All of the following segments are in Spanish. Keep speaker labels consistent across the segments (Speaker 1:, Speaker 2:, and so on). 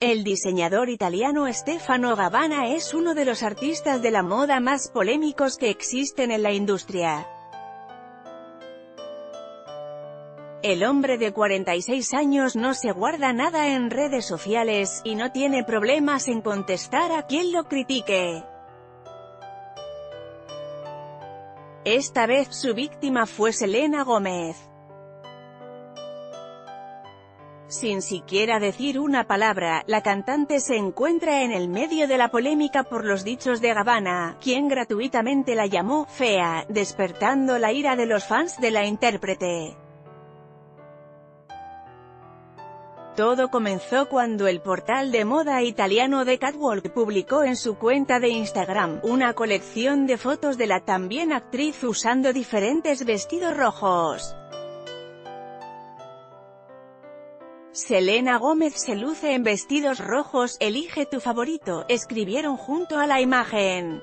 Speaker 1: El diseñador italiano Stefano Gabbana es uno de los artistas de la moda más polémicos que existen en la industria. El hombre de 46 años no se guarda nada en redes sociales, y no tiene problemas en contestar a quien lo critique. Esta vez su víctima fue Selena Gómez. Sin siquiera decir una palabra, la cantante se encuentra en el medio de la polémica por los dichos de Gabbana, quien gratuitamente la llamó «fea», despertando la ira de los fans de la intérprete. Todo comenzó cuando el portal de moda italiano The Catwalk publicó en su cuenta de Instagram, una colección de fotos de la también actriz usando diferentes vestidos rojos. Selena Gómez se luce en vestidos rojos, elige tu favorito, escribieron junto a la imagen.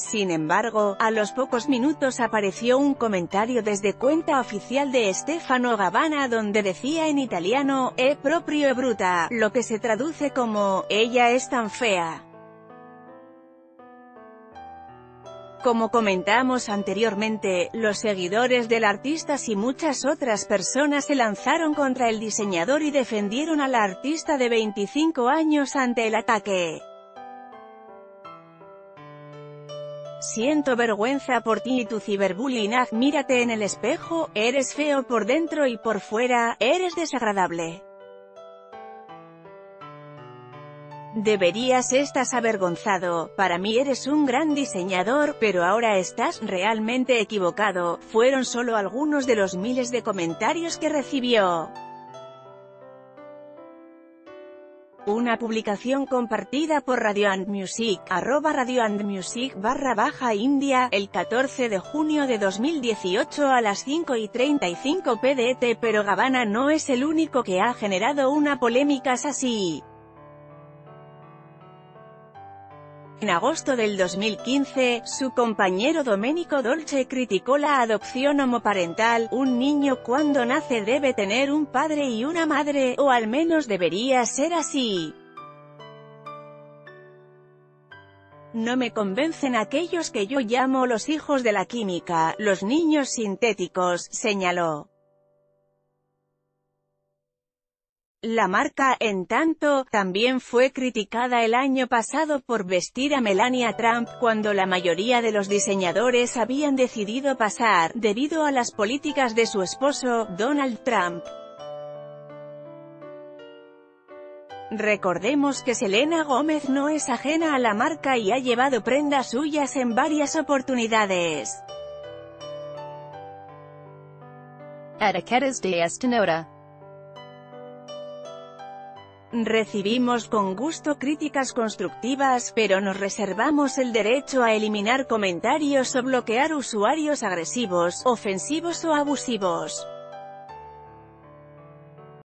Speaker 1: Sin embargo, a los pocos minutos apareció un comentario desde cuenta oficial de Stefano Gabbana donde decía en italiano, «è proprio bruta», lo que se traduce como, «ella es tan fea». Como comentamos anteriormente, los seguidores del artista y muchas otras personas se lanzaron contra el diseñador y defendieron a la artista de 25 años ante el ataque. Siento vergüenza por ti y tu ciberbullying, mírate en el espejo, eres feo por dentro y por fuera, eres desagradable. Deberías estás avergonzado, para mí eres un gran diseñador, pero ahora estás realmente equivocado, fueron solo algunos de los miles de comentarios que recibió. Una publicación compartida por Radio and Music, arroba Radio and Music barra baja India, el 14 de junio de 2018 a las 5 y 35 pdt pero Gabbana no es el único que ha generado una polémica así. En agosto del 2015, su compañero Domenico Dolce criticó la adopción homoparental, un niño cuando nace debe tener un padre y una madre, o al menos debería ser así. No me convencen aquellos que yo llamo los hijos de la química, los niños sintéticos, señaló. La marca, en tanto, también fue criticada el año pasado por vestir a Melania Trump, cuando la mayoría de los diseñadores habían decidido pasar, debido a las políticas de su esposo, Donald Trump. Recordemos que Selena Gómez no es ajena a la marca y ha llevado prendas suyas en varias oportunidades.
Speaker 2: Etiquetas de esta nota.
Speaker 1: Recibimos con gusto críticas constructivas, pero nos reservamos el derecho a eliminar comentarios o bloquear usuarios agresivos, ofensivos o abusivos.